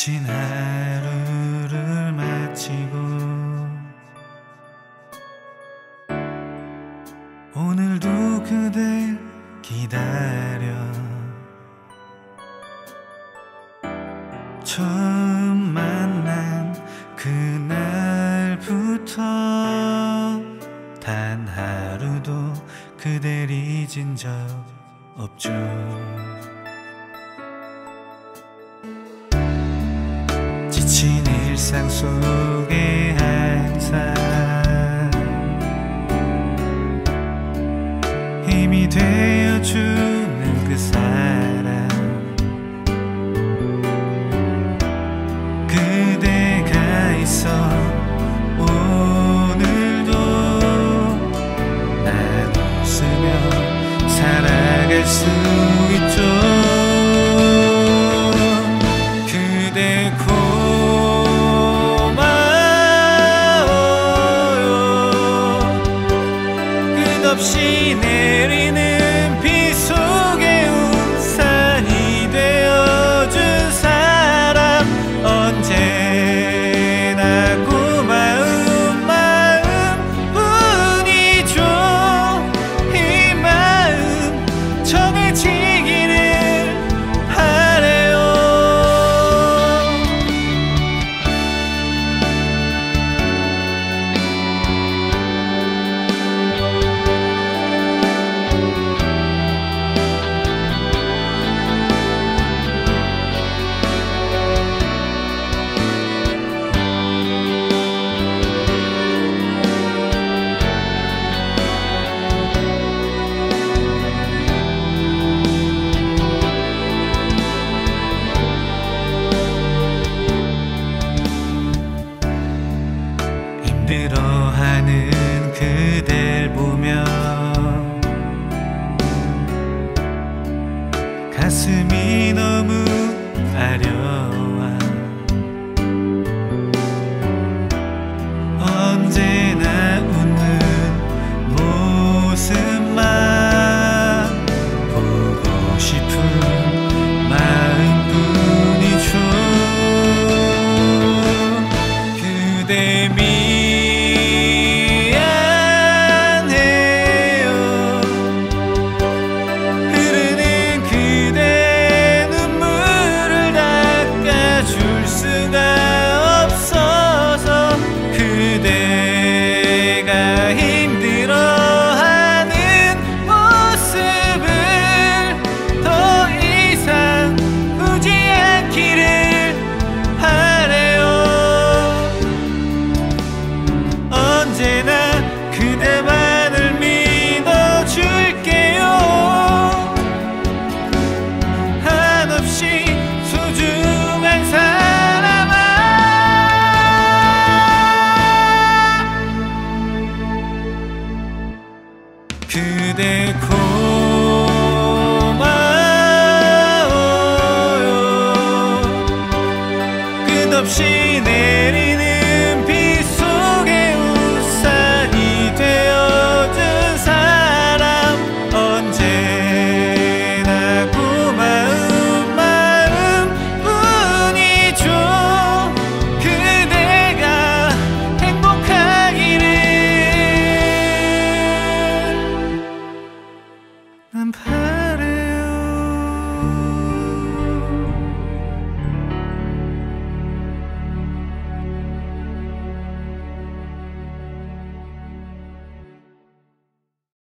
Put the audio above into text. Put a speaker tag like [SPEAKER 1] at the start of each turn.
[SPEAKER 1] 지친 하루를 마치고 오늘도 그대 기다려. 처음 만난 그날부터 단 하루도 그댈 잊은 적 없죠. 지친 일상 속에 항상 힘이 되어주는 그 사람 그대가 있어 오늘도 난 웃으며 살아갈 수 힘들어하는 그댈 보며 가슴이 너무 아려